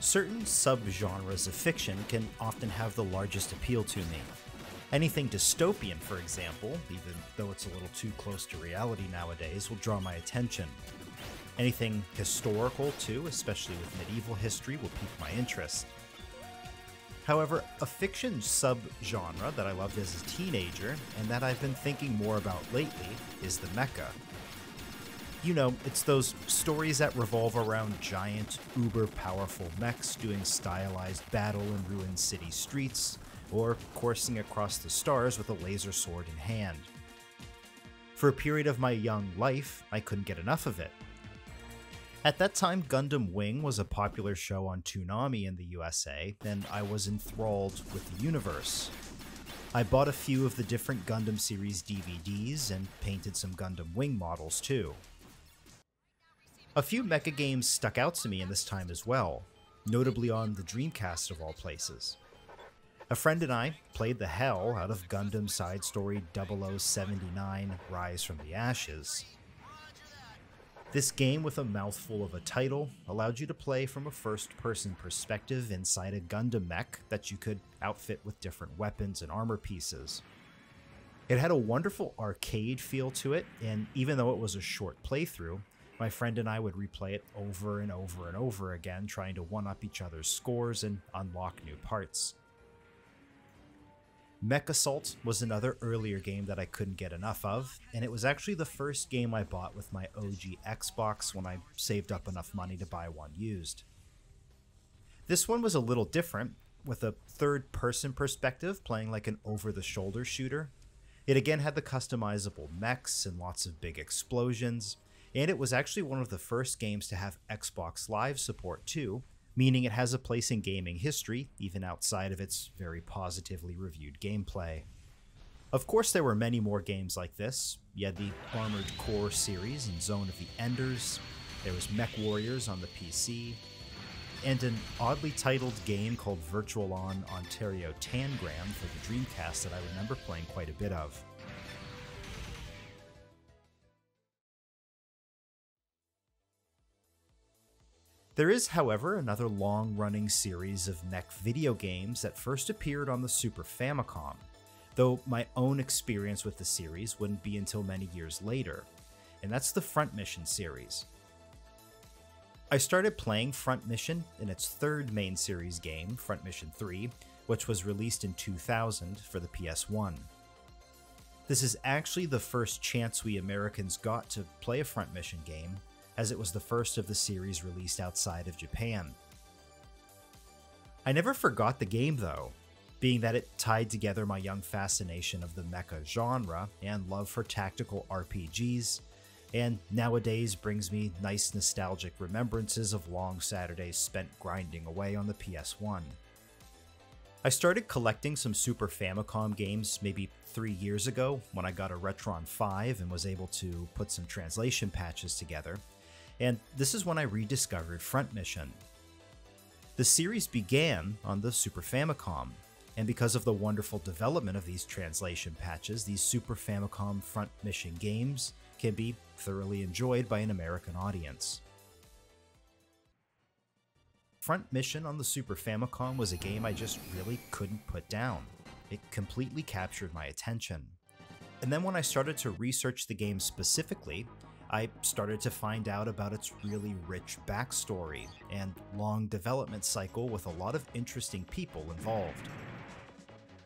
Certain subgenres of fiction can often have the largest appeal to me. Anything dystopian, for example, even though it's a little too close to reality nowadays, will draw my attention. Anything historical, too, especially with medieval history, will pique my interest. However, a fiction subgenre that I loved as a teenager and that I've been thinking more about lately is the mecha. You know, it's those stories that revolve around giant, uber powerful mechs doing stylized battle in ruined city streets, or coursing across the stars with a laser sword in hand. For a period of my young life, I couldn't get enough of it. At that time, Gundam Wing was a popular show on Toonami in the USA, and I was enthralled with the universe. I bought a few of the different Gundam series DVDs and painted some Gundam Wing models too. A few mecha games stuck out to me in this time as well, notably on the Dreamcast of all places. A friend and I played the hell out of Gundam Side Story 0079 Rise from the Ashes. This game, with a mouthful of a title, allowed you to play from a first person perspective inside a Gundam mech that you could outfit with different weapons and armor pieces. It had a wonderful arcade feel to it, and even though it was a short playthrough, my friend and I would replay it over and over and over again, trying to one up each other's scores and unlock new parts. Mech Assault was another earlier game that I couldn't get enough of, and it was actually the first game I bought with my OG Xbox when I saved up enough money to buy one used. This one was a little different, with a third person perspective playing like an over the shoulder shooter. It again had the customizable mechs and lots of big explosions, and it was actually one of the first games to have Xbox Live support too, meaning it has a place in gaming history, even outside of its very positively reviewed gameplay. Of course, there were many more games like this. You had the Armored Core series and Zone of the Enders, there was Mech Warriors on the PC, and an oddly titled game called Virtual On Oratorio Tangram for the Dreamcast that I remember playing quite a bit of. There is, however, another long running series of mech video games that first appeared on the Super Famicom, though my own experience with the series wouldn't be until many years later, and that's the Front Mission series. I started playing Front Mission in its third main series game, Front Mission 3, which was released in 2000 for the PS1. This is actually the first chance we Americans got to play a Front Mission game, as it was the first of the series released outside of Japan. I never forgot the game though, being that it tied together my young fascination of the mecha genre and love for tactical RPGs, and nowadays brings me nice nostalgic remembrances of long Saturdays spent grinding away on the PS1. I started collecting some Super Famicom games maybe three years ago when I got a Retron 5 and was able to put some translation patches together, and this is when I rediscovered Front Mission. The series began on the Super Famicom, and because of the wonderful development of these translation patches, these Super Famicom Front Mission games can be thoroughly enjoyed by an American audience. Front Mission on the Super Famicom was a game I just really couldn't put down. It completely captured my attention. And then when I started to research the game specifically, I started to find out about its really rich backstory and long development cycle with a lot of interesting people involved.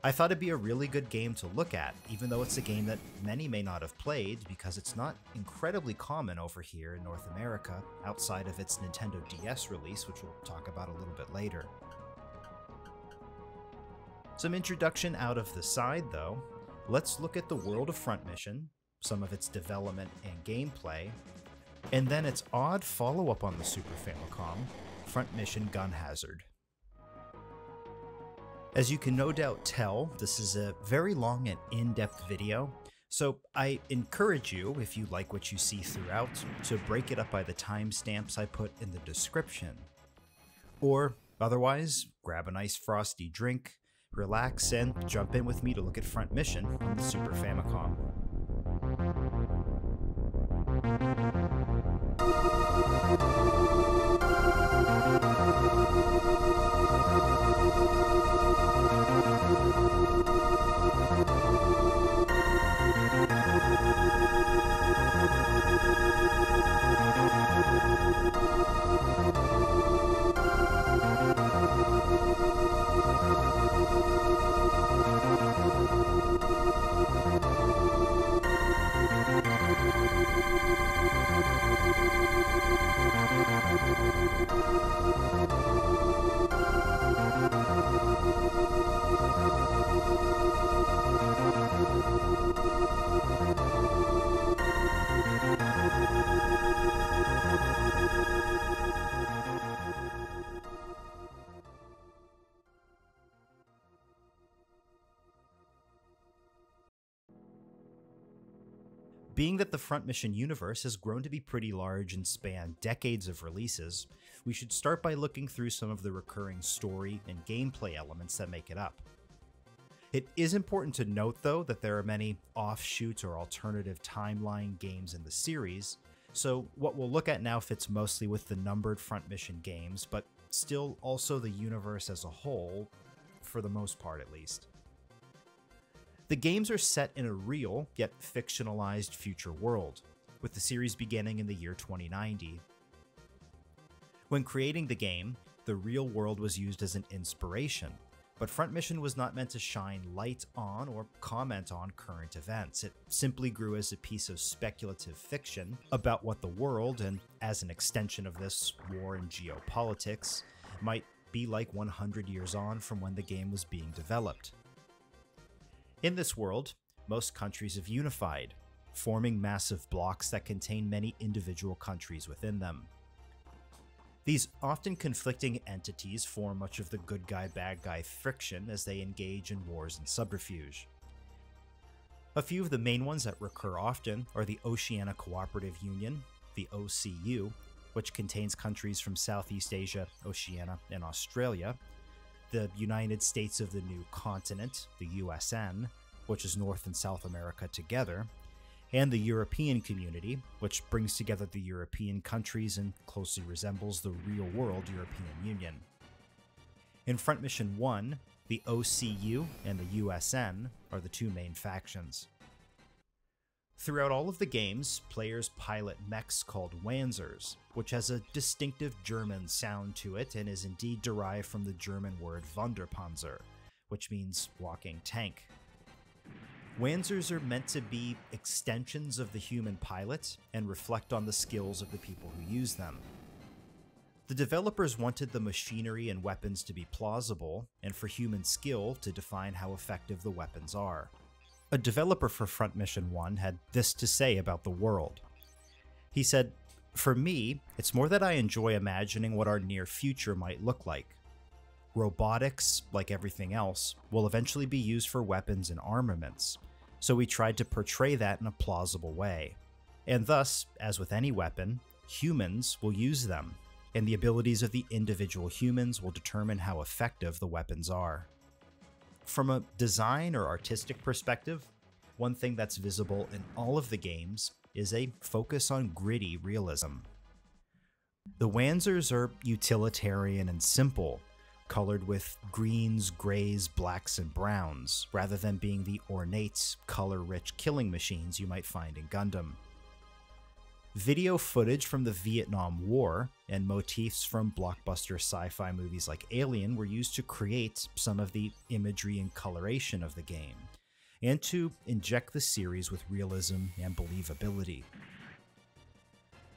I thought it'd be a really good game to look at, even though it's a game that many may not have played because it's not incredibly common over here in North America outside of its Nintendo DS release, which we'll talk about a little bit later. Some introduction out of the side, though. Let's look at the world of Front Mission, some of its development and gameplay, and then its odd follow up on the Super Famicom, Front Mission Gun Hazard. As you can no doubt tell, this is a very long and in depth video, so I encourage you, if you like what you see throughout, to break it up by the timestamps I put in the description. Or otherwise, grab a nice frosty drink, relax, and jump in with me to look at Front Mission on the Super Famicom. Thank you. Being that the Front Mission universe has grown to be pretty large and span decades of releases, we should start by looking through some of the recurring story and gameplay elements that make it up. It is important to note, though, that there are many offshoots or alternative timeline games in the series, so what we'll look at now fits mostly with the numbered Front Mission games, but still also the universe as a whole, for the most part at least. The games are set in a real, yet fictionalized future world, with the series beginning in the year 2090. When creating the game, the real world was used as an inspiration, but Front Mission was not meant to shine light on or comment on current events. It simply grew as a piece of speculative fiction about what the world, and as an extension of this, war and geopolitics, might be like 100 years on from when the game was being developed. In this world, most countries have unified, forming massive blocks that contain many individual countries within them. These often conflicting entities form much of the good guy bad guy friction as they engage in wars and subterfuge. A few of the main ones that recur often are the Oceania Cooperative Union, the OCU, which contains countries from Southeast Asia, Oceania, and Australia, the United States of the New Continent, the USN, which is North and South America together, and the European Community, which brings together the European countries and closely resembles the real world European Union. In Front Mission 1, the OCU and the USN are the two main factions. Throughout all of the games, players pilot mechs called Wanzers, which has a distinctive German sound to it and is indeed derived from the German word Wanderpanzer, which means walking tank. Wanzers are meant to be extensions of the human pilot and reflect on the skills of the people who use them. The developers wanted the machinery and weapons to be plausible, and for human skill to define how effective the weapons are. A developer for Front Mission 1 had this to say about the world. He said, For me, it's more that I enjoy imagining what our near future might look like. Robotics, like everything else, will eventually be used for weapons and armaments, so we tried to portray that in a plausible way. And thus, as with any weapon, humans will use them, and the abilities of the individual humans will determine how effective the weapons are. From a design or artistic perspective, one thing that's visible in all of the games is a focus on gritty realism. The Wanzers are utilitarian and simple, colored with greens, grays, blacks, and browns, rather than being the ornate, color rich killing machines you might find in Gundam. Video footage from the Vietnam War and motifs from blockbuster sci fi movies like Alien were used to create some of the imagery and coloration of the game, and to inject the series with realism and believability.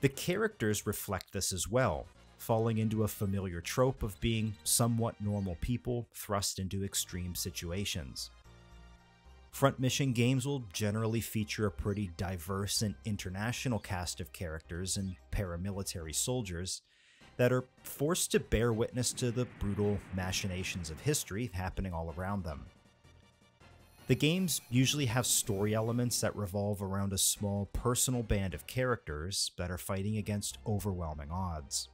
The characters reflect this as well, falling into a familiar trope of being somewhat normal people thrust into extreme situations. Front Mission games will generally feature a pretty diverse and international cast of characters and paramilitary soldiers that are forced to bear witness to the brutal machinations of history happening all around them. The games usually have story elements that revolve around a small personal band of characters that are fighting against overwhelming odds.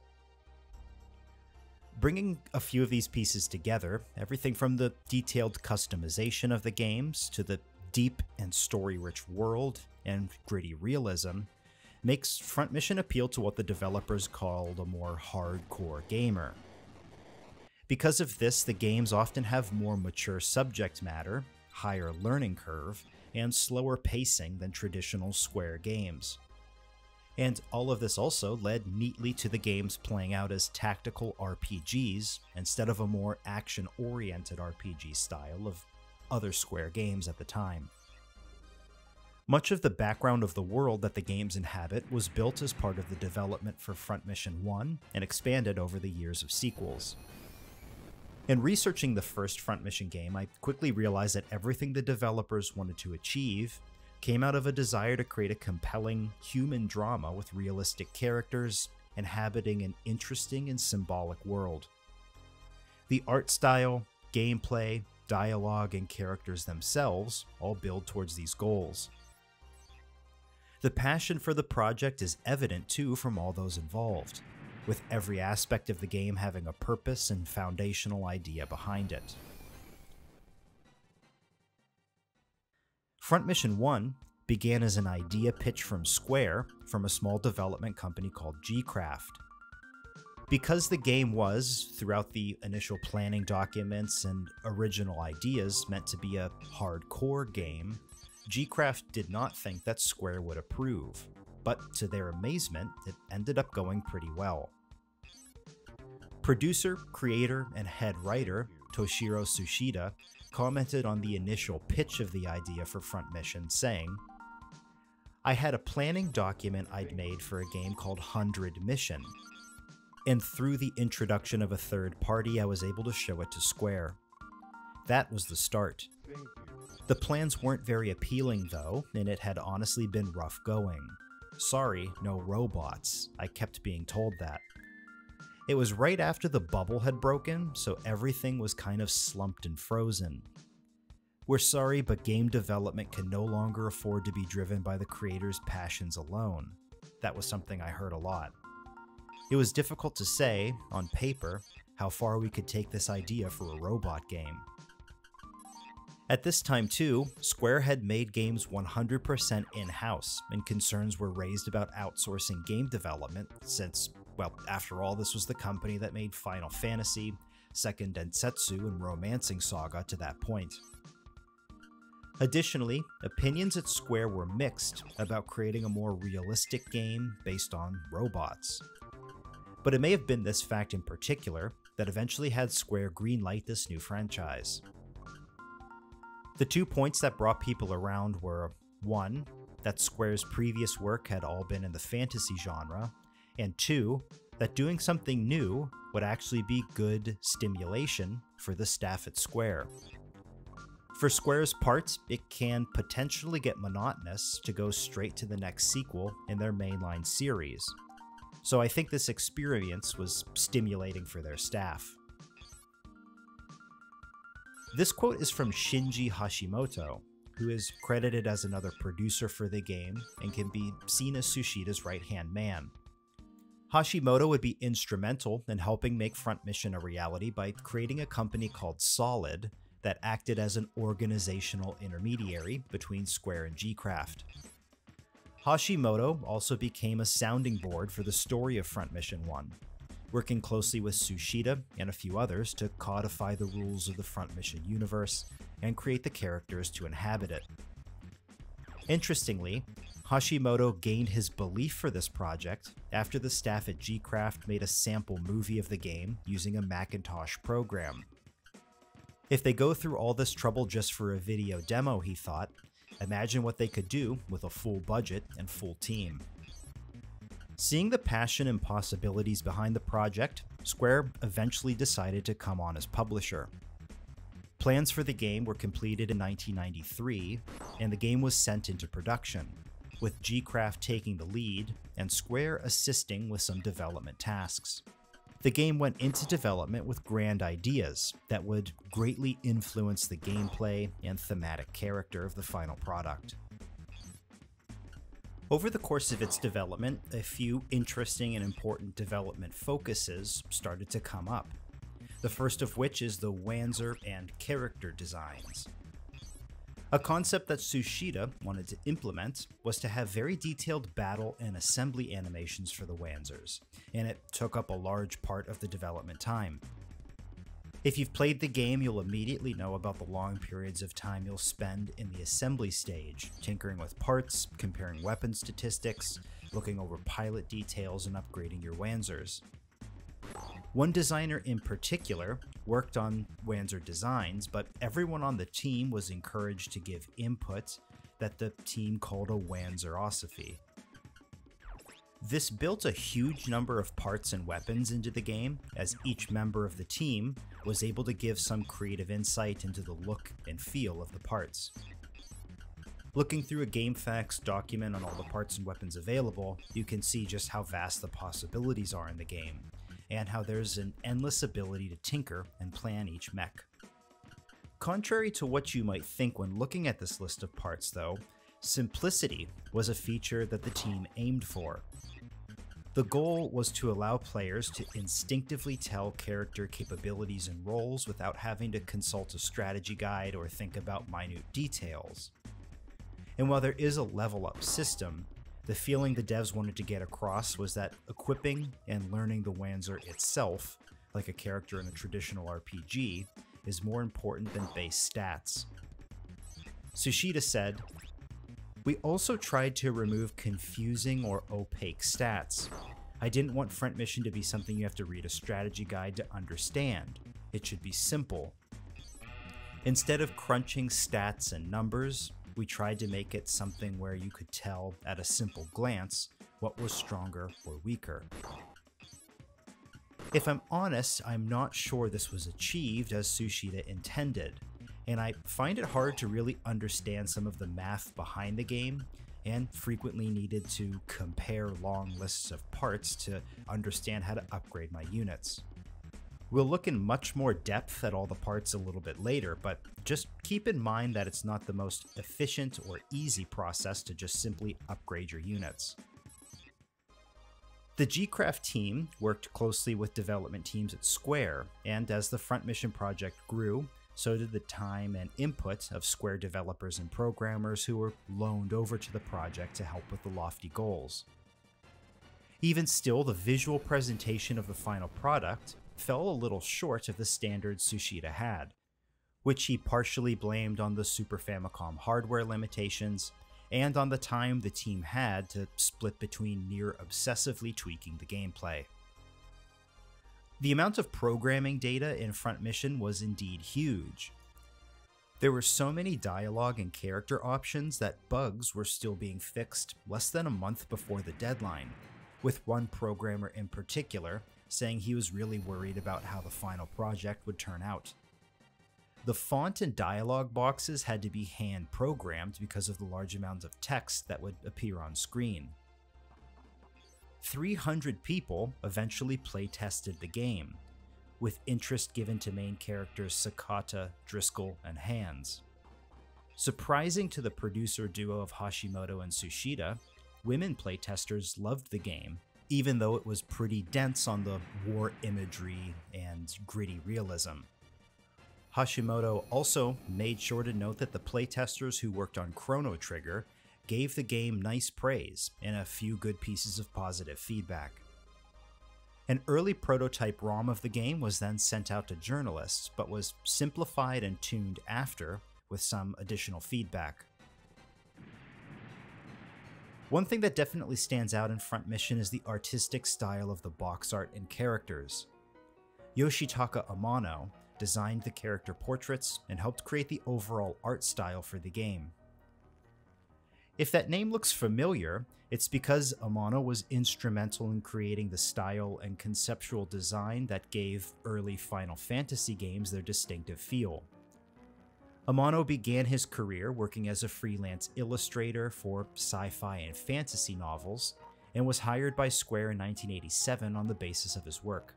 Bringing a few of these pieces together, everything from the detailed customization of the games to the deep and story rich world and gritty realism, makes Front Mission appeal to what the developers called a more hardcore gamer. Because of this, the games often have more mature subject matter, higher learning curve, and slower pacing than traditional Square games. And all of this also led neatly to the games playing out as tactical RPGs instead of a more action oriented RPG style of other Square games at the time. Much of the background of the world that the games inhabit was built as part of the development for Front Mission 1 and expanded over the years of sequels. In researching the first Front Mission game, I quickly realized that everything the developers wanted to achieve came out of a desire to create a compelling human drama with realistic characters inhabiting an interesting and symbolic world. The art style, gameplay, dialogue, and characters themselves all build towards these goals. The passion for the project is evident too from all those involved, with every aspect of the game having a purpose and foundational idea behind it. Front Mission 1 began as an idea pitch from Square from a small development company called Gcraft. Because the game was, throughout the initial planning documents and original ideas, meant to be a hardcore game, Gcraft did not think that Square would approve, but to their amazement, it ended up going pretty well. Producer, creator, and head writer Toshiro Tsuchida commented on the initial pitch of the idea for Front Mission, saying, I had a planning document I'd made for a game called 100 Mission, and through the introduction of a third party, I was able to show it to Square. That was the start. The plans weren't very appealing, though, and it had honestly been rough going. Sorry, no robots. I kept being told that. It was right after the bubble had broken, so everything was kind of slumped and frozen. We're sorry, but game development can no longer afford to be driven by the creator's passions alone. That was something I heard a lot. It was difficult to say, on paper, how far we could take this idea for a robot game. At this time, too, Square had made games 100% in house, and concerns were raised about outsourcing game development since, well, after all, this was the company that made Final Fantasy, Seiken Densetsu, and Romancing Saga to that point. Additionally, opinions at Square were mixed about creating a more realistic game based on robots. But it may have been this fact in particular that eventually had Square greenlight this new franchise. The two points that brought people around were one, that Square's previous work had all been in the fantasy genre, and two, that doing something new would actually be good stimulation for the staff at Square. For Square's part, it can potentially get monotonous to go straight to the next sequel in their mainline series. So I think this experience was stimulating for their staff. This quote is from Shinji Hashimoto, who is credited as another producer for the game and can be seen as Tsuchida's right hand man. Hashimoto would be instrumental in helping make Front Mission a reality by creating a company called Solid that acted as an organizational intermediary between Square and Gcraft. Hashimoto also became a sounding board for the story of Front Mission 1, working closely with Tsuchida and a few others to codify the rules of the Front Mission universe and create the characters to inhabit it. Interestingly, Hashimoto gained his belief for this project after the staff at Gcraft made a sample movie of the game using a Macintosh program. If they go through all this trouble just for a video demo, he thought, imagine what they could do with a full budget and full team. Seeing the passion and possibilities behind the project, Square eventually decided to come on as publisher. Plans for the game were completed in 1993, and the game was sent into production, with Gcraft taking the lead and Square assisting with some development tasks. The game went into development with grand ideas that would greatly influence the gameplay and thematic character of the final product. Over the course of its development, a few interesting and important development focuses started to come up. The first of which is the Wanzer and character designs. A concept that Tsuchida wanted to implement was to have very detailed battle and assembly animations for the Wanzers, and it took up a large part of the development time. If you've played the game, you'll immediately know about the long periods of time you'll spend in the assembly stage, tinkering with parts, comparing weapon statistics, looking over pilot details, and upgrading your Wanzers. One designer in particular worked on Wanzer designs, but everyone on the team was encouraged to give input that the team called a Wanzerosophy. This built a huge number of parts and weapons into the game, as each member of the team was able to give some creative insight into the look and feel of the parts. Looking through a GameFAQs document on all the parts and weapons available, you can see just how vast the possibilities are in the game, and how there's an endless ability to tinker and plan each mech. Contrary to what you might think when looking at this list of parts, though, Simplicity was a feature that the team aimed for. The goal was to allow players to instinctively tell character capabilities and roles without having to consult a strategy guide or think about minute details. And while there is a level up system, the feeling the devs wanted to get across was that equipping and learning the Wanzer itself, like a character in a traditional RPG, is more important than base stats. Tsuchida said, We also tried to remove confusing or opaque stats. I didn't want Front Mission to be something you have to read a strategy guide to understand. It should be simple. Instead of crunching stats and numbers, we tried to make it something where you could tell at a simple glance what was stronger or weaker. If I'm honest, I'm not sure this was achieved as Tsuchida intended, and I find it hard to really understand some of the math behind the game, and frequently needed to compare long lists of parts to understand how to upgrade my units. We'll look in much more depth at all the parts a little bit later, but just keep in mind that it's not the most efficient or easy process to just simply upgrade your units. The Gcraft team worked closely with development teams at Square, and as the Front Mission project grew, so did the time and input of Square developers and programmers who were loaned over to the project to help with the lofty goals. Even still, the visual presentation of the final product fell a little short of the standards Tsuchida had, which he partially blamed on the Super Famicom hardware limitations and on the time the team had to split between near obsessively tweaking the gameplay. The amount of programming data in Front Mission was indeed huge. There were so many dialogue and character options that bugs were still being fixed less than a month before the deadline, with one programmer in particular saying he was really worried about how the final project would turn out. The font and dialogue boxes had to be hand programmed because of the large amounts of text that would appear on screen. 300 people eventually playtested the game, with interest given to main characters Sakata, Driscoll, and Hands. Surprising to the producer duo of Hashimoto and Tsuchida, women playtesters loved the game even though it was pretty dense on the war imagery and gritty realism. Hashimoto also made sure to note that the playtesters who worked on Chrono Trigger gave the game nice praise and a few good pieces of positive feedback. An early prototype ROM of the game was then sent out to journalists, but was simplified and tuned after with some additional feedback. One thing that definitely stands out in Front Mission is the artistic style of the box art and characters. Yoshitaka Amano designed the character portraits and helped create the overall art style for the game. If that name looks familiar, it's because Amano was instrumental in creating the style and conceptual design that gave early Final Fantasy games their distinctive feel. Amano began his career working as a freelance illustrator for sci fi and fantasy novels, and was hired by Square in 1987 on the basis of his work.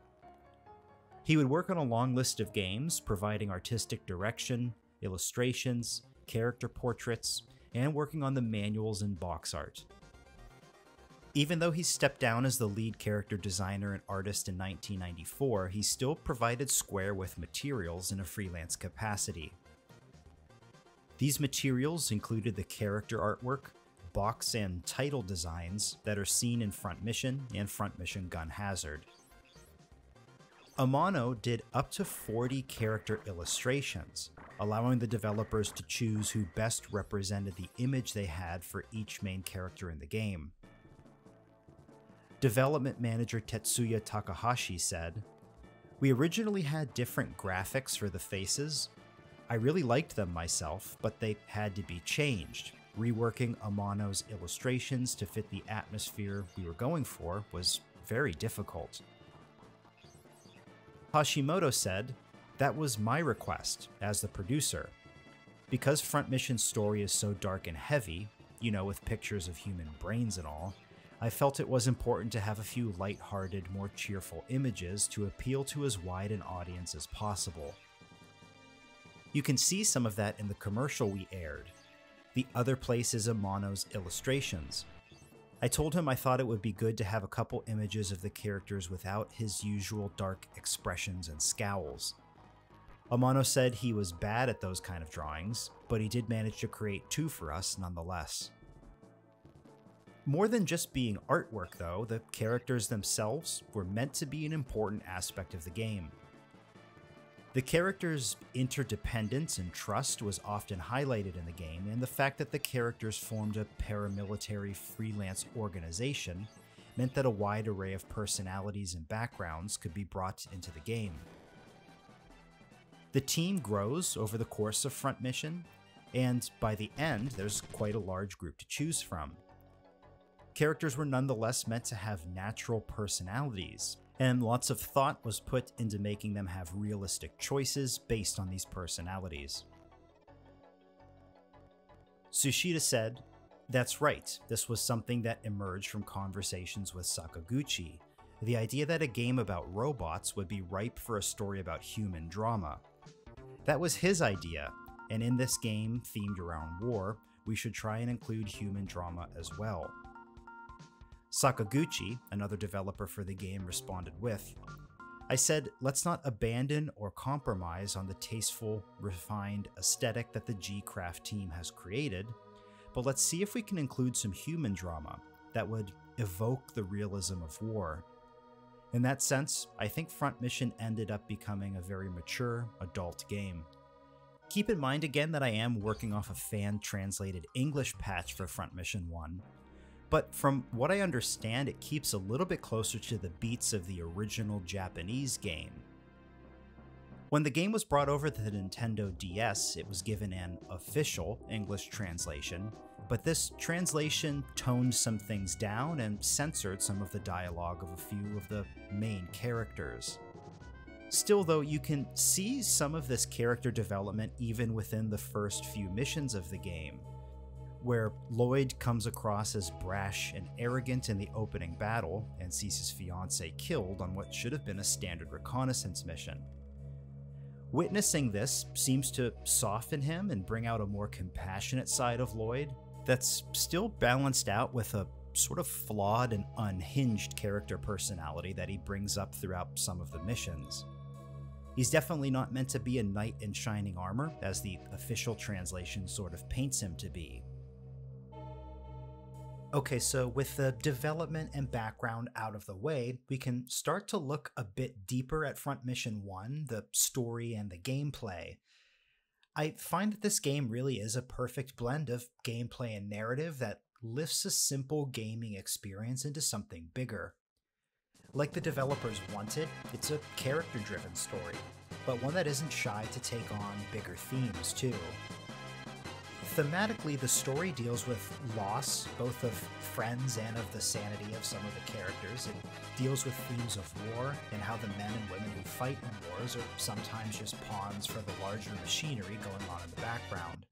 He would work on a long list of games, providing artistic direction, illustrations, character portraits, and working on the manuals and box art. Even though he stepped down as the lead character designer and artist in 1994, he still provided Square with materials in a freelance capacity. These materials included the character artwork, box and title designs that are seen in Front Mission and Front Mission Gun Hazard. Amano did up to 40 character illustrations, allowing the developers to choose who best represented the image they had for each main character in the game. Development manager Tetsuya Takahashi said, We originally had different graphics for the faces, I really liked them myself, but they had to be changed. Reworking Amano's illustrations to fit the atmosphere we were going for was very difficult. Hashimoto said, That was my request as the producer. Because Front Mission's story is so dark and heavy, you know, with pictures of human brains and all, I felt it was important to have a few light-hearted, more cheerful images to appeal to as wide an audience as possible. You can see some of that in the commercial we aired. The other place is Amano's illustrations. I told him I thought it would be good to have a couple images of the characters without his usual dark expressions and scowls. Amano said he was bad at those kind of drawings, but he did manage to create two for us nonetheless. More than just being artwork, though, the characters themselves were meant to be an important aspect of the game. The characters' interdependence and trust was often highlighted in the game, and the fact that the characters formed a paramilitary freelance organization meant that a wide array of personalities and backgrounds could be brought into the game. The team grows over the course of Front Mission, and by the end, there's quite a large group to choose from. Characters were nonetheless meant to have natural personalities, and lots of thought was put into making them have realistic choices based on these personalities. Tsuchida said, That's right, this was something that emerged from conversations with Sakaguchi. The idea that a game about robots would be ripe for a story about human drama. That was his idea, and in this game, themed around war, we should try and include human drama as well. Sakaguchi, another developer for the game, responded with I said, let's not abandon or compromise on the tasteful, refined aesthetic that the G Craft team has created, but let's see if we can include some human drama that would evoke the realism of war. In that sense, I think Front Mission ended up becoming a very mature, adult game. Keep in mind again that I am working off a fan translated English patch for Front Mission 1, but from what I understand, it keeps a little bit closer to the beats of the original Japanese game. When the game was brought over to the Nintendo DS, it was given an official English translation, but this translation toned some things down and censored some of the dialogue of a few of the main characters. Still, though, you can see some of this character development even within the first few missions of the game where Lloyd comes across as brash and arrogant in the opening battle and sees his fiancee killed on what should have been a standard reconnaissance mission. Witnessing this seems to soften him and bring out a more compassionate side of Lloyd that's still balanced out with a sort of flawed and unhinged character personality that he brings up throughout some of the missions. He's definitely not meant to be a knight in shining armor, as the official translation sort of paints him to be, Okay, so with the development and background out of the way, we can start to look a bit deeper at Front Mission 1, the story and the gameplay. I find that this game really is a perfect blend of gameplay and narrative that lifts a simple gaming experience into something bigger. Like the developers wanted, it's a character driven story, but one that isn't shy to take on bigger themes too. Thematically, the story deals with loss, both of friends and of the sanity of some of the characters. It deals with themes of war and how the men and women who fight in wars are sometimes just pawns for the larger machinery going on in the background.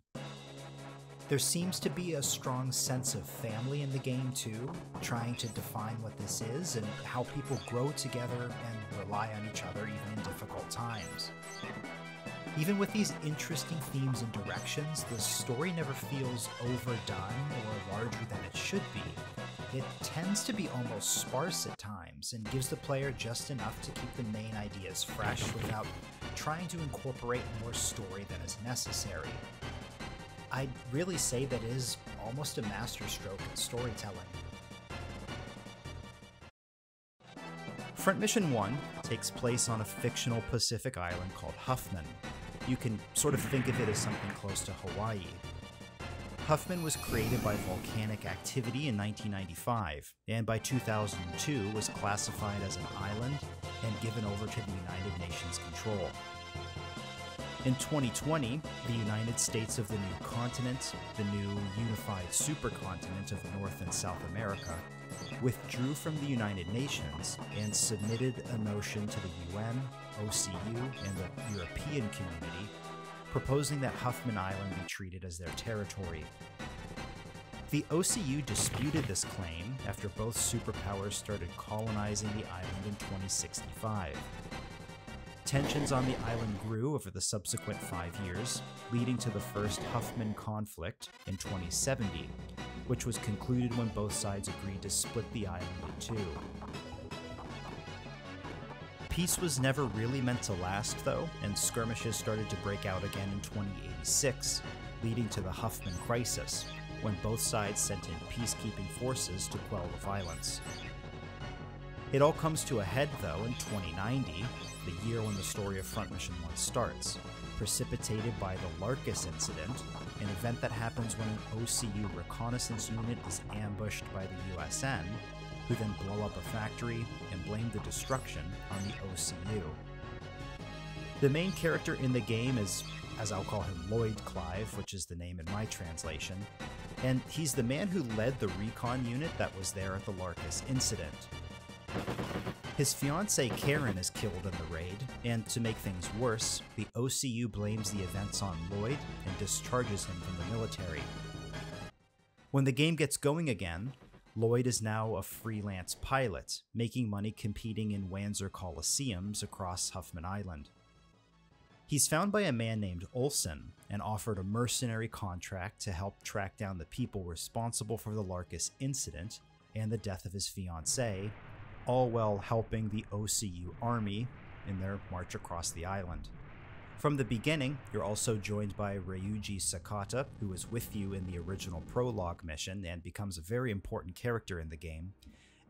There seems to be a strong sense of family in the game too, trying to define what this is and how people grow together and rely on each other even in difficult times. Even with these interesting themes and directions, the story never feels overdone or larger than it should be. It tends to be almost sparse at times and gives the player just enough to keep the main ideas fresh without trying to incorporate more story than is necessary. I'd really say that is almost a masterstroke in storytelling. Front Mission 1 takes place on a fictional Pacific island called Huffman, you can sort of think of it as something close to Hawaii. Huffman was created by volcanic activity in 1995, and by 2002 was classified as an island and given over to the United Nations control. In 2020, the United States of the new continent, the new unified supercontinent of North and South America, withdrew from the United Nations and submitted a motion to the UN, OCU, and the European community proposing that Huffman Island be treated as their territory. The OCU disputed this claim after both superpowers started colonizing the island in 2065. Tensions on the island grew over the subsequent five years, leading to the first Huffman conflict in 2070, which was concluded when both sides agreed to split the island in two. Peace was never really meant to last, though, and skirmishes started to break out again in 2086, leading to the Huffman Crisis, when both sides sent in peacekeeping forces to quell the violence. It all comes to a head, though, in 2090, the year when the story of Front Mission 1 starts, precipitated by the Larkus incident, an event that happens when an OCU reconnaissance unit is ambushed by the USN, who then blow up a factory and blame the destruction on the OCU. The main character in the game is, as I'll call him, Lloyd Clive, which is the name in my translation, and he's the man who led the recon unit that was there at the Larkus incident. His fiancee Karen is killed in the raid, and to make things worse, the OCU blames the events on Lloyd and discharges him from the military. When the game gets going again, Lloyd is now a freelance pilot, making money competing in Wanzer Coliseums across Huffman Island. He's found by a man named Olson and offered a mercenary contract to help track down the people responsible for the Larkus incident and the death of his fiancée, all while helping the OCU army in their march across the island. From the beginning, you're also joined by Ryuji Sakata, who was with you in the original prologue mission and becomes a very important character in the game,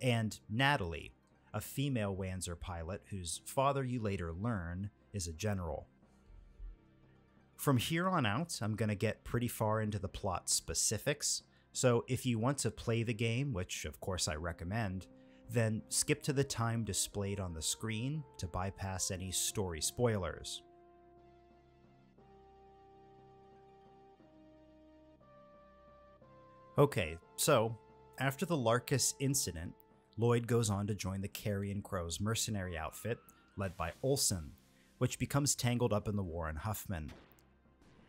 and Natalie, a female Wanzer pilot whose father you later learn is a general. From here on out, I'm going to get pretty far into the plot specifics, so if you want to play the game, which of course I recommend, then skip to the time displayed on the screen to bypass any story spoilers. Okay, so after the Larkus incident, Lloyd goes on to join the Carrion Crows mercenary outfit, led by Olson, which becomes tangled up in the war in Huffman.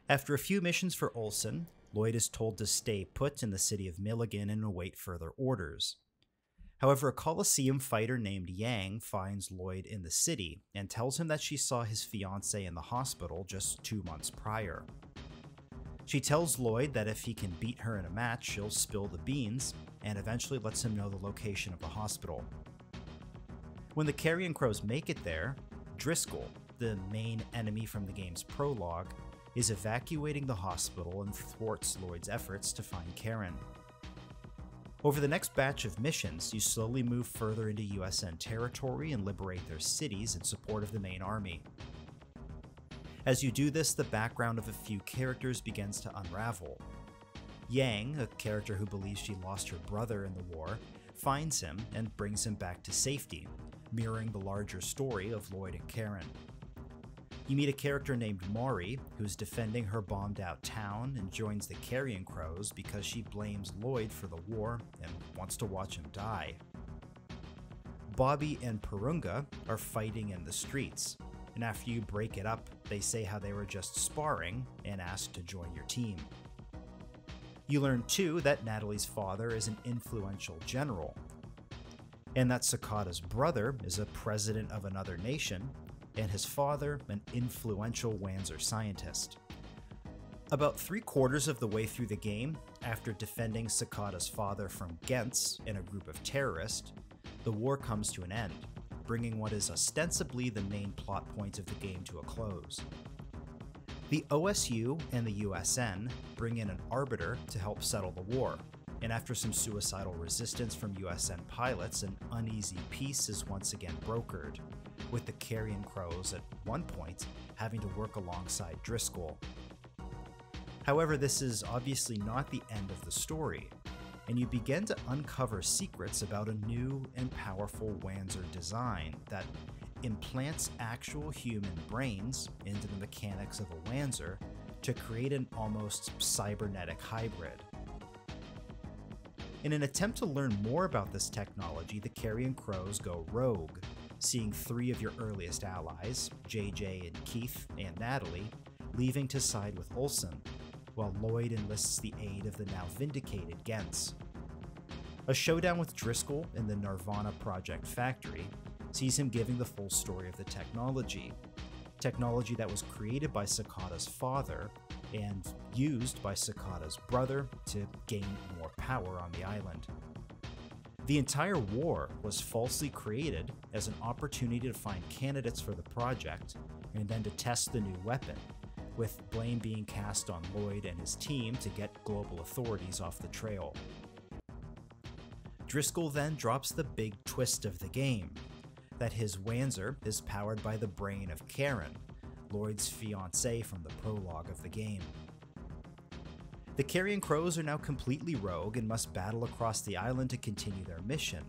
After a few missions for Olson, Lloyd is told to stay put in the city of Milligan and await further orders. However, a Coliseum fighter named Yang finds Lloyd in the city and tells him that she saw his fiancee in the hospital just two months prior. She tells Lloyd that if he can beat her in a match, she'll spill the beans, and eventually lets him know the location of the hospital. When the Carrion Crows make it there, Driscoll, the main enemy from the game's prologue, is evacuating the hospital and thwarts Lloyd's efforts to find Karen. Over the next batch of missions, you slowly move further into USN territory and liberate their cities in support of the main army. As you do this, the background of a few characters begins to unravel. Yang, a character who believes she lost her brother in the war, finds him and brings him back to safety, mirroring the larger story of Lloyd and Karen. You meet a character named Maury, who's defending her bombed out town and joins the Carrion Crows because she blames Lloyd for the war and wants to watch him die. Bobby and Purunga are fighting in the streets, and after you break it up, they say how they were just sparring and ask to join your team. You learn too that Natalie's father is an influential general, and that Sakata's brother is a president of another nation and his father, an influential Wanzer scientist. About three quarters of the way through the game, after defending Sakata's father from Gents and a group of terrorists, the war comes to an end, bringing what is ostensibly the main plot point of the game to a close. The OCU and the USN bring in an arbiter to help settle the war, and after some suicidal resistance from USN pilots, an uneasy peace is once again brokered, with the Carrion Crows at one point having to work alongside Driscoll. However, this is obviously not the end of the story, and you begin to uncover secrets about a new and powerful Wanzer design that implants actual human brains into the mechanics of a Wanzer to create an almost cybernetic hybrid. In an attempt to learn more about this technology, the Carrion Crows go rogue seeing three of your earliest allies, JJ and Keith and Natalie, leaving to side with Olson, while Lloyd enlists the aid of the now vindicated Gentz. A showdown with Driscoll in the Nirvana Project factory sees him giving the full story of the technology, technology that was created by Sakata's father and used by Sakata's brother to gain more power on the island. The entire war was falsely created as an opportunity to find candidates for the project and then to test the new weapon, with blame being cast on Lloyd and his team to get global authorities off the trail. Driscoll then drops the big twist of the game that his Wanzer is powered by the brain of Karen, Lloyd's fiancée from the prologue of the game. The Carrion Crows are now completely rogue and must battle across the island to continue their mission,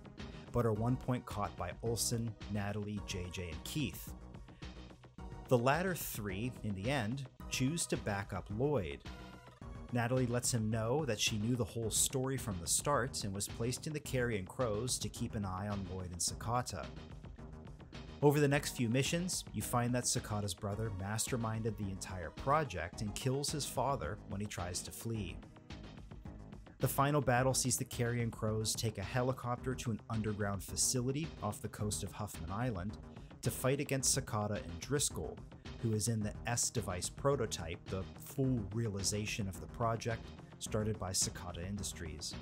but are one point caught by Olson, Natalie, JJ, and Keith. The latter three, in the end, choose to back up Lloyd. Natalie lets him know that she knew the whole story from the start and was placed in the Carrion Crows to keep an eye on Lloyd and Sakata. Over the next few missions, you find that Sakata's brother masterminded the entire project and kills his father when he tries to flee. The final battle sees the Carrion Crows take a helicopter to an underground facility off the coast of Huffman Island to fight against Sakata and Driscoll, who is in the S device prototype, the full realization of the project started by Sakata Industries.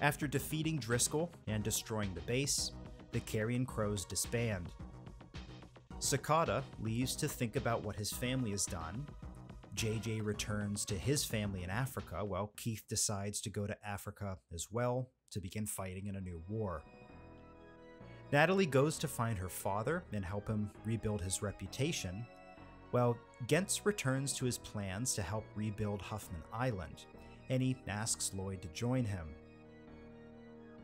After defeating Driscoll and destroying the base, the Carrion Crows disband. Sakata leaves to think about what his family has done. JJ returns to his family in Africa, while Keith decides to go to Africa as well to begin fighting in a new war. Natalie goes to find her father and help him rebuild his reputation, while Gentz returns to his plans to help rebuild Huffman Island, and he asks Lloyd to join him.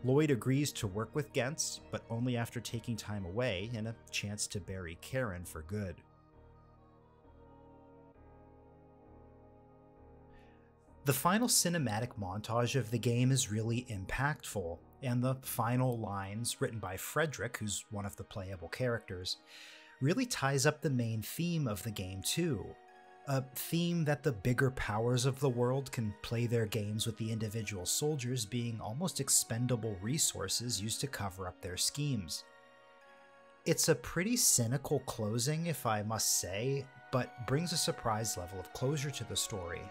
Lloyd agrees to work with Gentz, but only after taking time away and a chance to bury Karen for good. The final cinematic montage of the game is really impactful, and the final lines, written by Frederick, who's one of the playable characters, really ties up the main theme of the game too a theme that the bigger powers of the world can play their games with the individual soldiers being almost expendable resources used to cover up their schemes. It's a pretty cynical closing, if I must say, but brings a surprise level of closure to the story.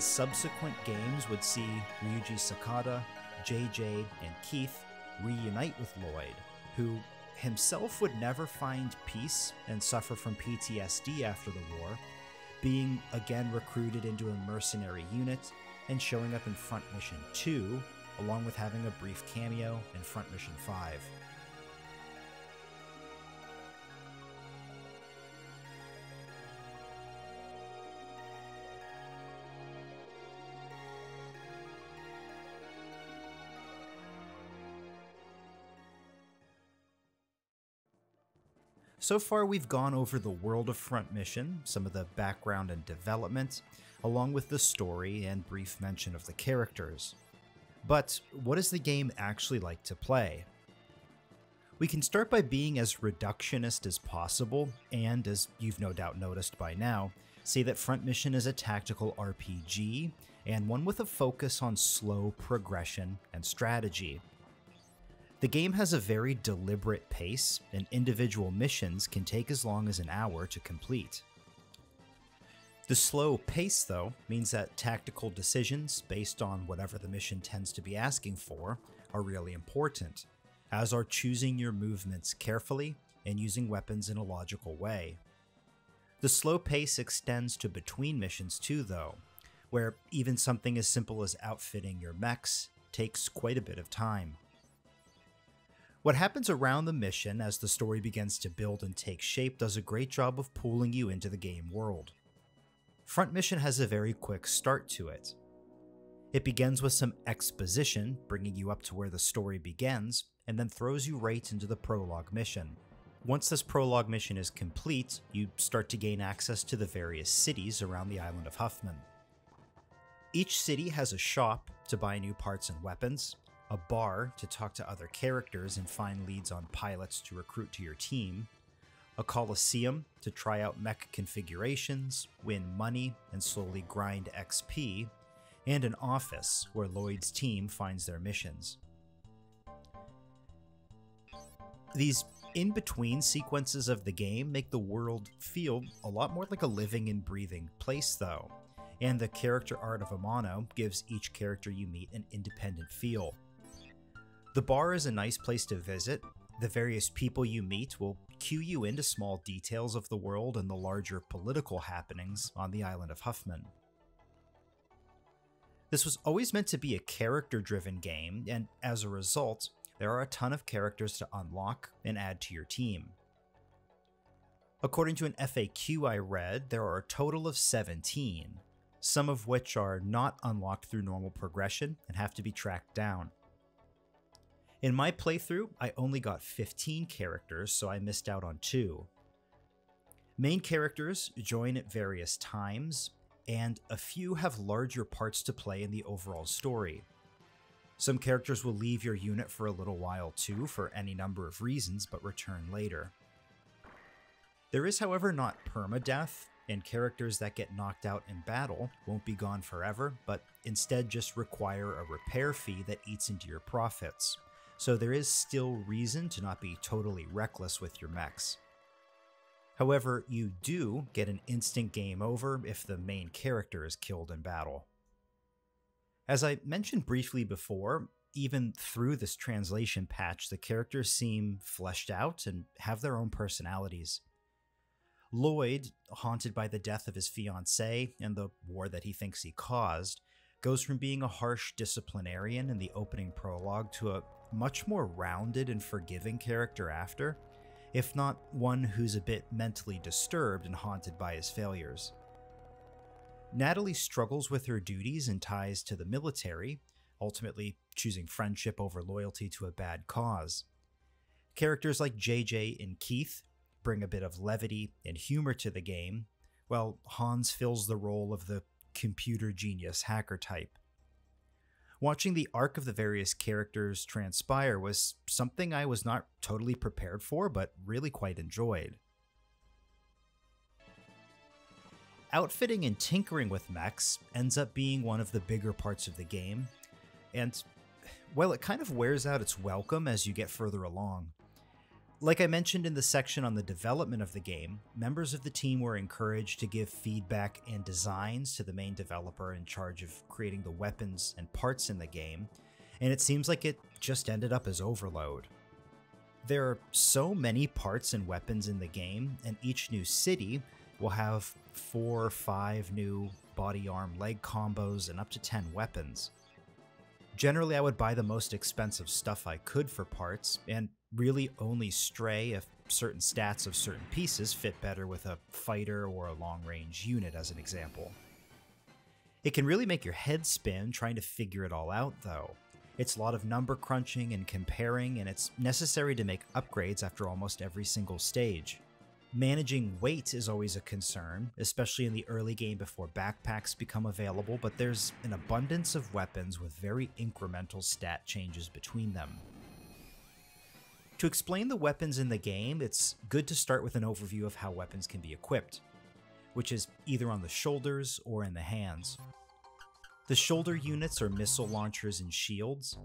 Subsequent games would see Ryuji Sakata, JJ, and Keith reunite with Lloyd, who himself would never find peace and suffer from PTSD after the war, being again recruited into a mercenary unit and showing up in Front Mission 2, along with having a brief cameo in Front Mission 5. So far, we've gone over the world of Front Mission, some of the background and development, along with the story and brief mention of the characters. But what is the game actually like to play? We can start by being as reductionist as possible, and as you've no doubt noticed by now, say that Front Mission is a tactical RPG, and one with a focus on slow progression and strategy. The game has a very deliberate pace, and individual missions can take as long as an hour to complete. The slow pace, though, means that tactical decisions based on whatever the mission tends to be asking for are really important, as are choosing your movements carefully and using weapons in a logical way. The slow pace extends to between missions too, though, where even something as simple as outfitting your mechs takes quite a bit of time. What happens around the mission as the story begins to build and take shape does a great job of pulling you into the game world. Front Mission has a very quick start to it. It begins with some exposition, bringing you up to where the story begins, and then throws you right into the prologue mission. Once this prologue mission is complete, you start to gain access to the various cities around the island of Huffman. Each city has a shop to buy new parts and weapons, a bar to talk to other characters and find leads on pilots to recruit to your team, a coliseum to try out mech configurations, win money, and slowly grind XP, and an office where Lloyd's team finds their missions. These in between sequences of the game make the world feel a lot more like a living and breathing place, though, and the character art of Amano gives each character you meet an independent feel. The bar is a nice place to visit. The various people you meet will cue you into small details of the world and the larger political happenings on the island of Huffman. This was always meant to be a character driven game, and as a result, there are a ton of characters to unlock and add to your team. According to an FAQ I read, there are a total of 17, some of which are not unlocked through normal progression and have to be tracked down. In my playthrough, I only got 15 characters, so I missed out on two. Main characters join at various times, and a few have larger parts to play in the overall story. Some characters will leave your unit for a little while too, for any number of reasons, but return later. There is, however, not permadeath, and characters that get knocked out in battle won't be gone forever, but instead just require a repair fee that eats into your profits so there is still reason to not be totally reckless with your mechs. However, you do get an instant game over if the main character is killed in battle. As I mentioned briefly before, even through this translation patch, the characters seem fleshed out and have their own personalities. Lloyd, haunted by the death of his fiancée and the war that he thinks he caused, goes from being a harsh disciplinarian in the opening prologue to a much more rounded and forgiving character after, if not one who's a bit mentally disturbed and haunted by his failures. Natalie struggles with her duties and ties to the military, ultimately choosing friendship over loyalty to a bad cause. Characters like JJ and Keith bring a bit of levity and humor to the game, while Hans fills the role of the computer genius hacker type. Watching the arc of the various characters transpire was something I was not totally prepared for, but really quite enjoyed. Outfitting and tinkering with mechs ends up being one of the bigger parts of the game, and well, it kind of wears out its welcome as you get further along. Like I mentioned in the section on the development of the game, members of the team were encouraged to give feedback and designs to the main developer in charge of creating the weapons and parts in the game, and it seems like it just ended up as overload. There are so many parts and weapons in the game, and each new city will have four or five new body arm leg combos and up to 10 weapons. Generally, I would buy the most expensive stuff I could for parts, and really only stray if certain stats of certain pieces fit better with a fighter or a long range unit, as an example. It can really make your head spin trying to figure it all out, though. It's a lot of number crunching and comparing, and it's necessary to make upgrades after almost every single stage. Managing weight is always a concern, especially in the early game before backpacks become available, but there's an abundance of weapons with very incremental stat changes between them. To explain the weapons in the game, it's good to start with an overview of how weapons can be equipped, which is either on the shoulders or in the hands. The shoulder units are missile launchers and shields.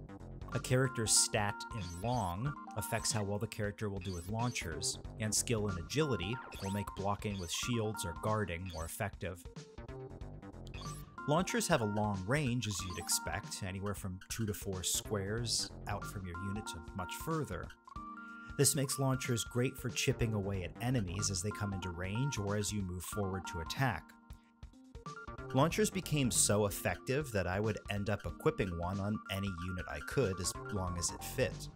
A character's stat in long affects how well the character will do with launchers, and skill and agility will make blocking with shields or guarding more effective. Launchers have a long range, as you'd expect, anywhere from 2 to 4 squares out from your unit to much further. This makes launchers great for chipping away at enemies as they come into range or as you move forward to attack. Launchers became so effective that I would end up equipping one on any unit I could as long as it fit.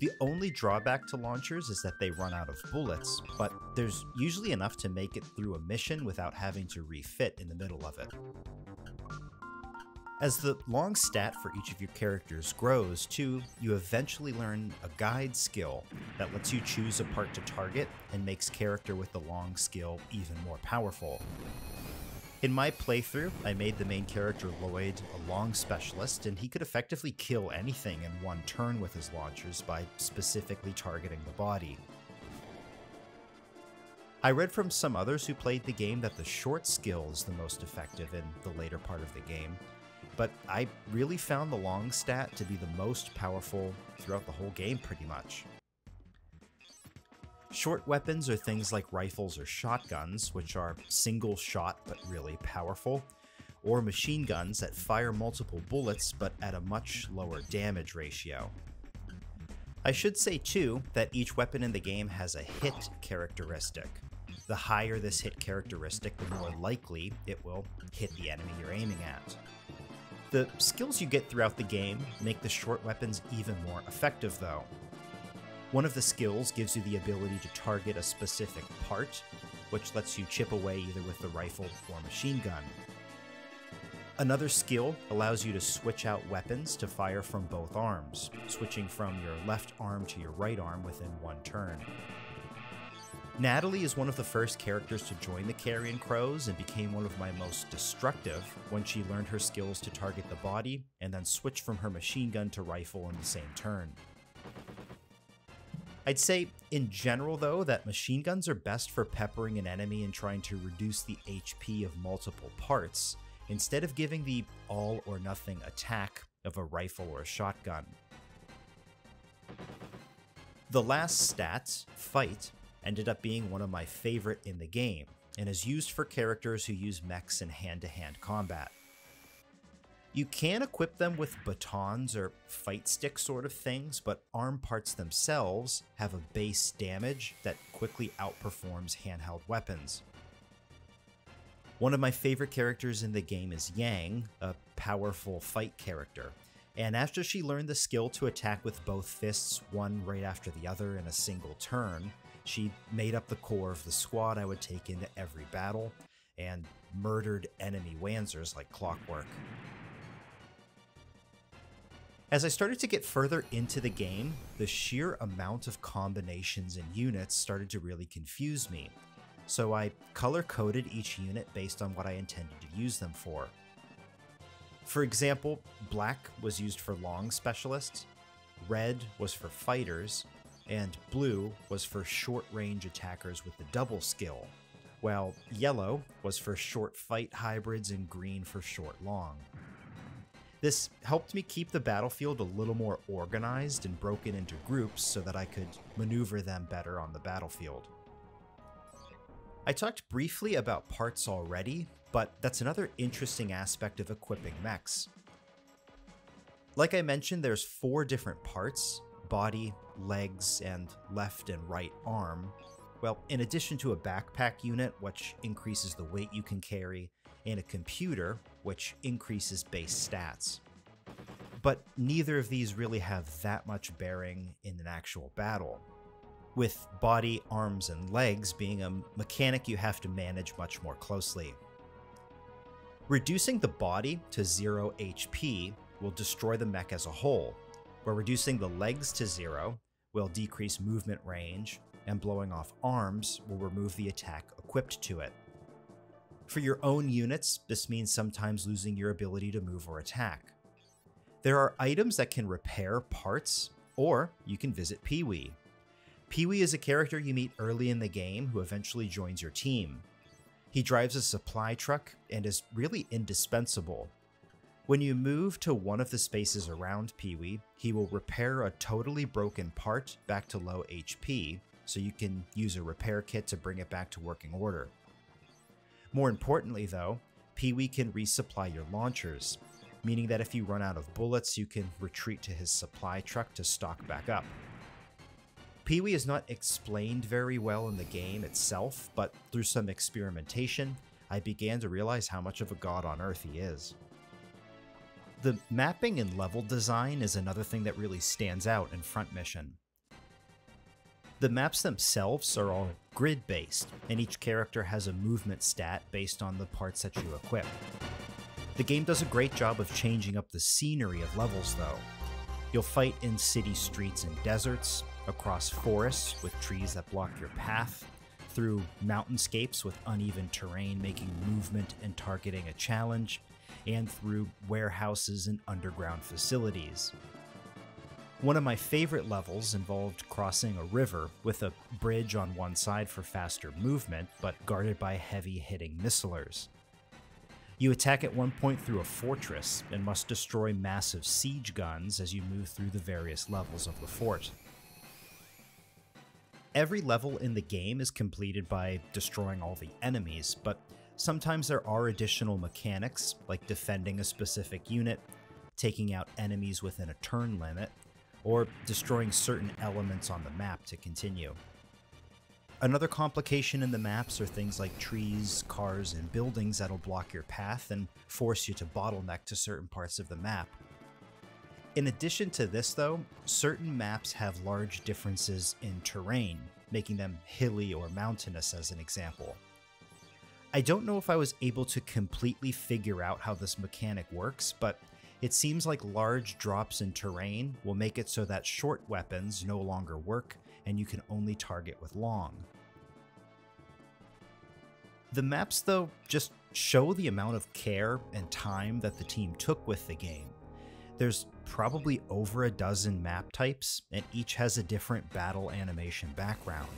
The only drawback to launchers is that they run out of bullets, but there's usually enough to make it through a mission without having to refit in the middle of it. As the long stat for each of your characters grows, too, you eventually learn a guide skill that lets you choose a part to target and makes character with the long skill even more powerful. In my playthrough, I made the main character Lloyd a long specialist, and he could effectively kill anything in one turn with his launchers by specifically targeting the body. I read from some others who played the game that the short skill is the most effective in the later part of the game, but I really found the long stat to be the most powerful throughout the whole game pretty much. Short weapons are things like rifles or shotguns, which are single shot but really powerful, or machine guns that fire multiple bullets but at a much lower damage ratio. I should say too that each weapon in the game has a hit characteristic. The higher this hit characteristic, the more likely it will hit the enemy you're aiming at. The skills you get throughout the game make the short weapons even more effective though. One of the skills gives you the ability to target a specific part, which lets you chip away either with the rifle or machine gun. Another skill allows you to switch out weapons to fire from both arms, switching from your left arm to your right arm within one turn. Natalie is one of the first characters to join the Carrion Crows and became one of my most destructive when she learned her skills to target the body and then switch from her machine gun to rifle in the same turn. I'd say, in general, though, that machine guns are best for peppering an enemy and trying to reduce the HP of multiple parts, instead of giving the all or nothing attack of a rifle or a shotgun. The last stat, Fight, ended up being one of my favorite in the game, and is used for characters who use mechs in hand to hand combat. You can equip them with batons or fight stick sort of things, but arm parts themselves have a base damage that quickly outperforms handheld weapons. One of my favorite characters in the game is Yang, a powerful fight character, and after she learned the skill to attack with both fists, one right after the other in a single turn, she made up the core of the squad I would take into every battle and murdered enemy Wanzers like clockwork. As I started to get further into the game, the sheer amount of combinations and units started to really confuse me, so I color coded each unit based on what I intended to use them for. For example, black was used for long specialists, red was for fighters, and blue was for short range attackers with the double skill, while yellow was for short fight hybrids and green for short long. This helped me keep the battlefield a little more organized and broken into groups so that I could maneuver them better on the battlefield. I talked briefly about parts already, but that's another interesting aspect of equipping mechs. Like I mentioned, there's four different parts, body, legs, and left and right arm. Well, in addition to a backpack unit, which increases the weight you can carry, and a computer, which increases base stats. But neither of these really have that much bearing in an actual battle. With body, arms, and legs being a mechanic you have to manage much more closely. Reducing the body to 0 HP will destroy the mech as a whole, where reducing the legs to 0 will decrease movement range, and blowing off arms will remove the attack equipped to it. For your own units, this means sometimes losing your ability to move or attack. There are items that can repair parts, or you can visit Pee-wee. Pee-wee is a character you meet early in the game who eventually joins your team. He drives a supply truck and is really indispensable, when you move to one of the spaces around Pee-wee, he will repair a totally broken part back to low HP, so you can use a repair kit to bring it back to working order. More importantly though, Pee-wee can resupply your launchers, meaning that if you run out of bullets, you can retreat to his supply truck to stock back up. Pee-wee is not explained very well in the game itself, but through some experimentation, I began to realize how much of a god on earth he is. The mapping and level design is another thing that really stands out in Front Mission. The maps themselves are all grid based, and each character has a movement stat based on the parts that you equip. The game does a great job of changing up the scenery of levels, though. You'll fight in city streets and deserts, across forests with trees that block your path, through mountainscapes with uneven terrain making movement and targeting a challenge, and through warehouses and underground facilities. One of my favorite levels involved crossing a river with a bridge on one side for faster movement, but guarded by heavy hitting missilers. You attack at one point through a fortress and must destroy massive siege guns as you move through the various levels of the fort. Every level in the game is completed by destroying all the enemies, but sometimes there are additional mechanics, like defending a specific unit, taking out enemies within a turn limit, or destroying certain elements on the map to continue. Another complication in the maps are things like trees, cars, and buildings that'll block your path and force you to bottleneck to certain parts of the map. In addition to this, though, certain maps have large differences in terrain, making them hilly or mountainous, as an example. I don't know if I was able to completely figure out how this mechanic works, but it seems like large drops in terrain will make it so that short weapons no longer work and you can only target with long. The maps, though, just show the amount of care and time that the team took with the game. There's probably over a dozen map types, and each has a different battle animation background.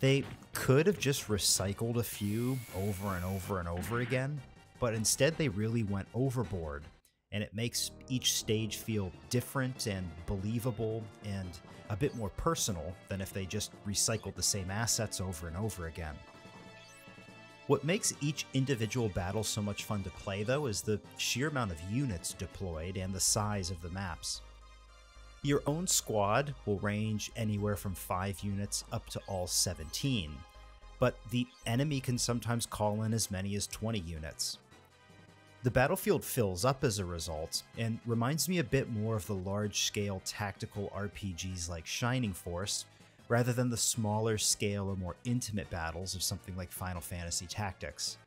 They could have just recycled a few over and over and over again, but instead they really went overboard, and it makes each stage feel different and believable and a bit more personal than if they just recycled the same assets over and over again. What makes each individual battle so much fun to play, though, is the sheer amount of units deployed and the size of the maps. Your own squad will range anywhere from 5 units up to all 17, but the enemy can sometimes call in as many as 20 units. The battlefield fills up as a result, and reminds me a bit more of the large scale tactical RPGs like Shining Force, rather than the smaller scale or more intimate battles of something like Final Fantasy Tactics.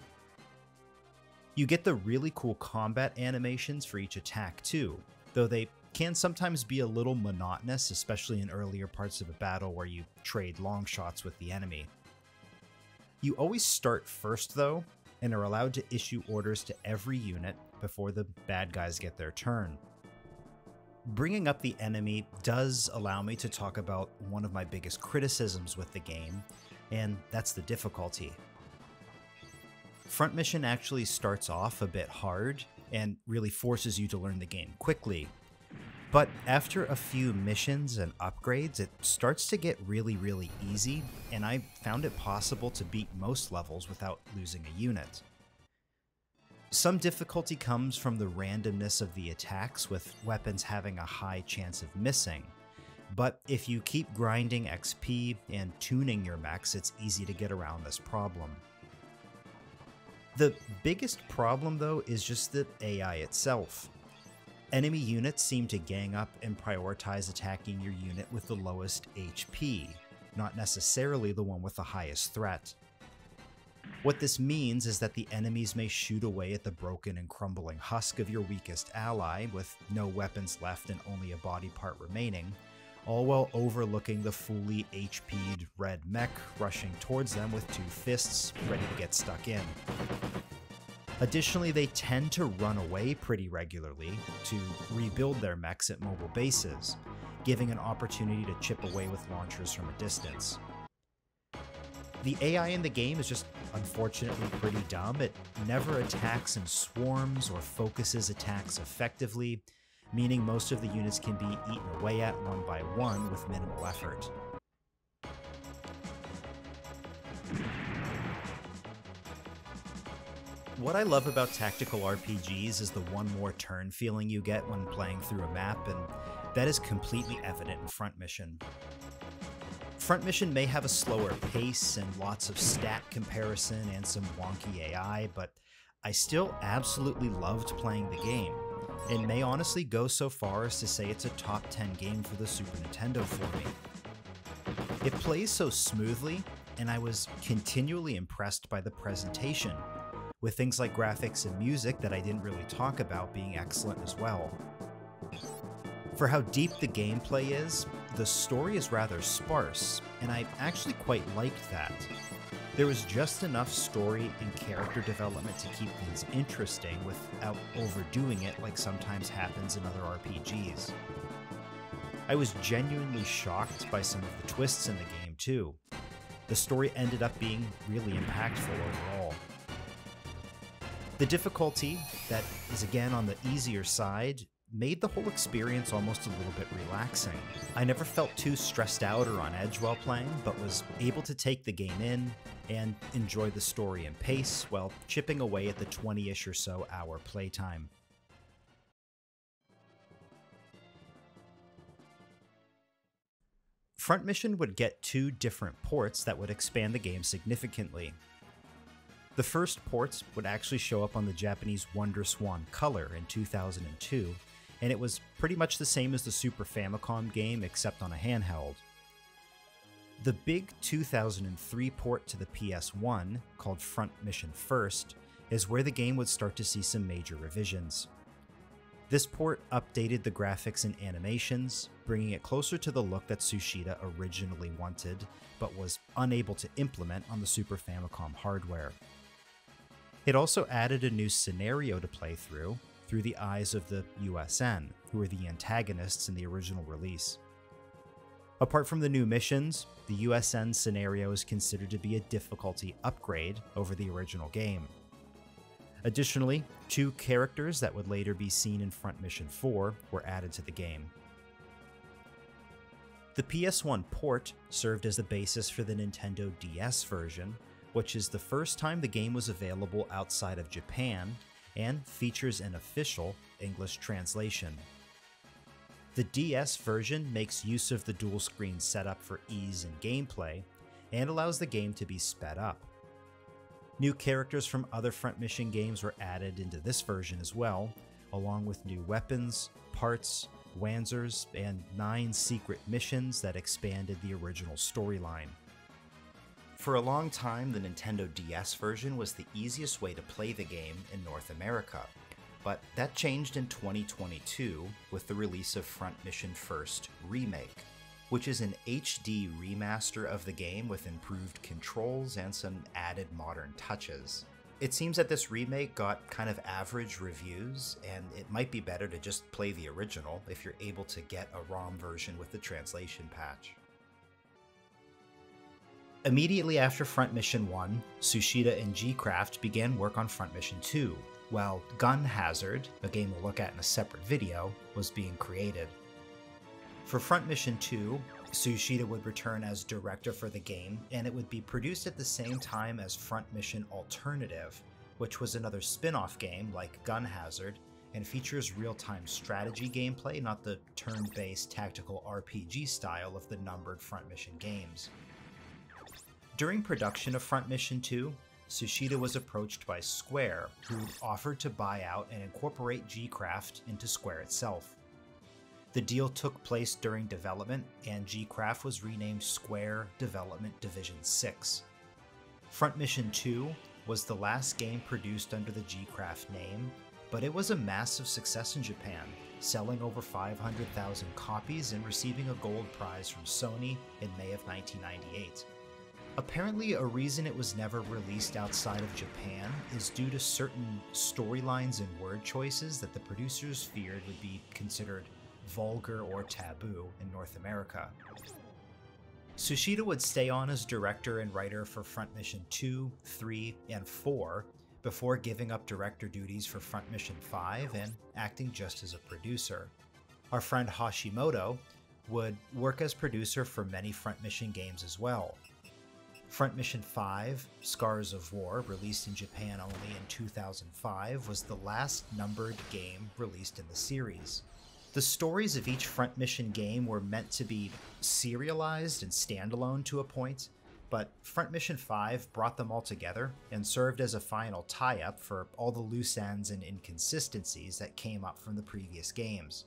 You get the really cool combat animations for each attack too, though they can sometimes be a little monotonous, especially in earlier parts of a battle where you trade long shots with the enemy. You always start first though, and are allowed to issue orders to every unit before the bad guys get their turn. Bringing up the enemy does allow me to talk about one of my biggest criticisms with the game, and that's the difficulty. Front Mission actually starts off a bit hard and really forces you to learn the game quickly. But after a few missions and upgrades, it starts to get really, really easy, and I found it possible to beat most levels without losing a unit. Some difficulty comes from the randomness of the attacks, with weapons having a high chance of missing. But if you keep grinding XP and tuning your mechs, it's easy to get around this problem. The biggest problem, though, is just the AI itself. Enemy units seem to gang up and prioritize attacking your unit with the lowest HP, not necessarily the one with the highest threat. What this means is that the enemies may shoot away at the broken and crumbling husk of your weakest ally, with no weapons left and only a body part remaining, all while overlooking the fully HP'd red mech rushing towards them with two fists, ready to get stuck in. Additionally, they tend to run away pretty regularly to rebuild their mechs at mobile bases, giving an opportunity to chip away with launchers from a distance. The AI in the game is just unfortunately pretty dumb. It never attacks in swarms or focuses attacks effectively, meaning most of the units can be eaten away at one by one with minimal effort. What I love about tactical RPGs is the one more turn feeling you get when playing through a map, and that is completely evident in Front Mission. Front Mission may have a slower pace and lots of stat comparison and some wonky AI, but I still absolutely loved playing the game, and may honestly go so far as to say it's a top 10 game for the Super Nintendo for me. It plays so smoothly, and I was continually impressed by the presentation, with things like graphics and music that I didn't really talk about being excellent as well. For how deep the gameplay is, the story is rather sparse, and I actually quite liked that. There was just enough story and character development to keep things interesting without overdoing it like sometimes happens in other RPGs. I was genuinely shocked by some of the twists in the game, too. The story ended up being really impactful overall. The difficulty, that is again on the easier side, made the whole experience almost a little bit relaxing. I never felt too stressed out or on edge while playing, but was able to take the game in and enjoy the story and pace while chipping away at the 20 ish or so hour playtime. Front Mission would get two different ports that would expand the game significantly. The first ports would actually show up on the Japanese WonderSwan Color in 2002, and it was pretty much the same as the Super Famicom game except on a handheld. The big 2003 port to the PS1, called Front Mission First, is where the game would start to see some major revisions. This port updated the graphics and animations, bringing it closer to the look that Tsuchida originally wanted, but was unable to implement on the Super Famicom hardware. It also added a new scenario to play through, through the eyes of the USN, who were the antagonists in the original release. Apart from the new missions, the USN scenario is considered to be a difficulty upgrade over the original game. Additionally, two characters that would later be seen in Front Mission 4 were added to the game. The PS1 port served as the basis for the Nintendo DS version, which is the first time the game was available outside of Japan and features an official English translation. The DS version makes use of the dual screen setup for ease in gameplay and allows the game to be sped up. New characters from other Front Mission games were added into this version as well, along with new weapons, parts, Wanzers, and nine secret missions that expanded the original storyline. For a long time, the Nintendo DS version was the easiest way to play the game in North America, but that changed in 2022 with the release of Front Mission First Remake, which is an HD remaster of the game with improved controls and some added modern touches. It seems that this remake got kind of average reviews, and it might be better to just play the original if you're able to get a ROM version with the translation patch. Immediately after Front Mission 1, Tsuchida and G-Craft began work on Front Mission 2, while Gun Hazard, a game we'll look at in a separate video, was being created. For Front Mission 2, Tsuchida would return as director for the game, and it would be produced at the same time as Front Mission Alternative, which was another spin off game like Gun Hazard and features real time strategy gameplay, not the turn based tactical RPG style of the numbered Front Mission games. During production of Front Mission 2, Tsuchida was approached by Square, who offered to buy out and incorporate G-Craft into Square itself. The deal took place during development, and G-Craft was renamed Square Development Division 6. Front Mission 2 was the last game produced under the G-Craft name, but it was a massive success in Japan, selling over 500,000 copies and receiving a gold prize from Sony in May of 1998. Apparently, a reason it was never released outside of Japan is due to certain storylines and word choices that the producers feared would be considered vulgar or taboo in North America. Tsuchida would stay on as director and writer for Front Mission 2, 3, and 4 before giving up director duties for Front Mission 5 and acting just as a producer. Our friend Hashimoto would work as producer for many Front Mission games as well, Front Mission 5, Scars of War, released in Japan only in 2005, was the last numbered game released in the series. The stories of each Front Mission game were meant to be serialized and standalone to a point, but Front Mission 5 brought them all together and served as a final tie up for all the loose ends and inconsistencies that came up from the previous games.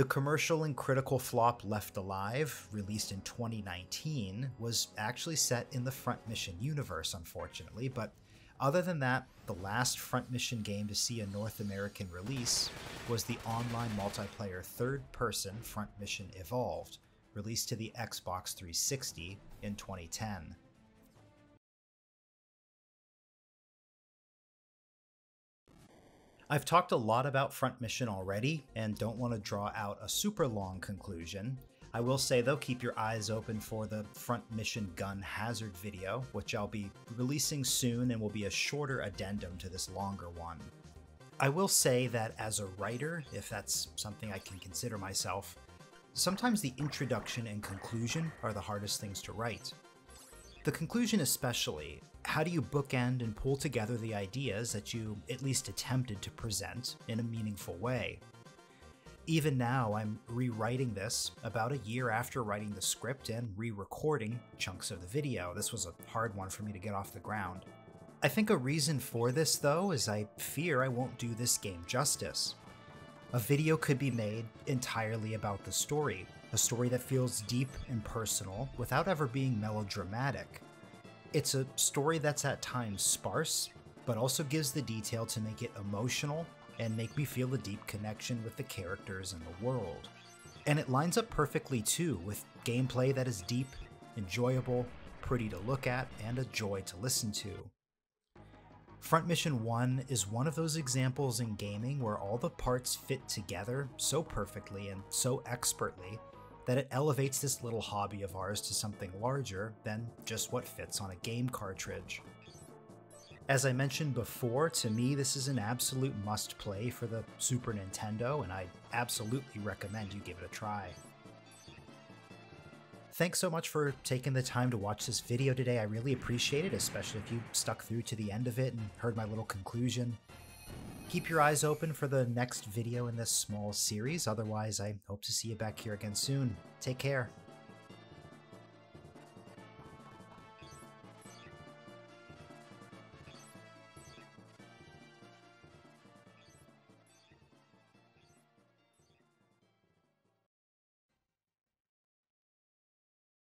The commercial and critical flop Left Alive, released in 2019, was actually set in the Front Mission universe, unfortunately, but Other than that, the last Front Mission game to see a North American release was the online multiplayer third person Front Mission Evolved, released to the Xbox 360 in 2010. I've talked a lot about Front Mission already and don't want to draw out a super long conclusion. I will say though, keep your eyes open for the Front Mission Gun Hazard video, which I'll be releasing soon and will be a shorter addendum to this longer one. I will say that as a writer, if that's something I can consider myself, sometimes the introduction and conclusion are the hardest things to write. The conclusion especially, how do you bookend and pull together the ideas that you at least attempted to present in a meaningful way? Even now, I'm rewriting this about a year after writing the script and re recording chunks of the video. This was a hard one for me to get off the ground. I think a reason for this, though, is I fear I won't do this game justice. A video could be made entirely about the story, a story that feels deep and personal without ever being melodramatic. It's a story that's at times sparse, but also gives the detail to make it emotional and make me feel a deep connection with the characters and the world. And it lines up perfectly too with gameplay that is deep, enjoyable, pretty to look at, and a joy to listen to. Front Mission 1 is one of those examples in gaming where all the parts fit together so perfectly and so expertly that it elevates this little hobby of ours to something larger than just what fits on a game cartridge. As I mentioned before, to me this is an absolute must play for the Super Nintendo, and I absolutely recommend you give it a try. Thanks so much for taking the time to watch this video today. I really appreciate it, especially if you stuck through to the end of it and heard my little conclusion. Keep your eyes open for the next video in this small series. Otherwise, I hope to see you back here again soon. Take care.